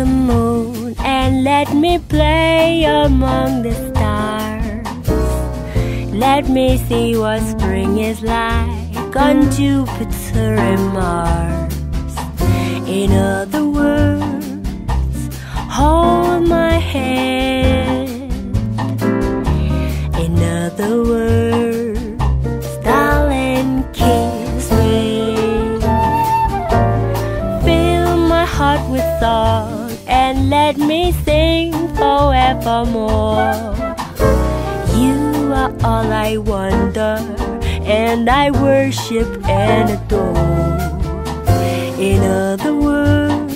the moon and let me play among the stars. Let me see what spring is like on Jupiter and Mars. In other words, hold my hand. In other words, darling, kiss me. Fill my heart with song and let me sing forevermore. You are all I wonder and I worship and adore. In other words,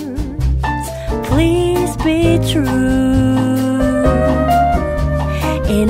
please be true. In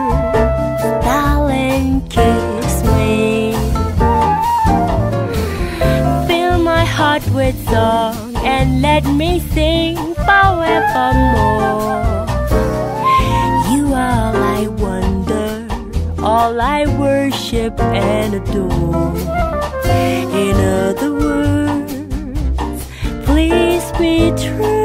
heart with song and let me sing forevermore. You are all I wonder, all I worship and adore. In other words, please be true.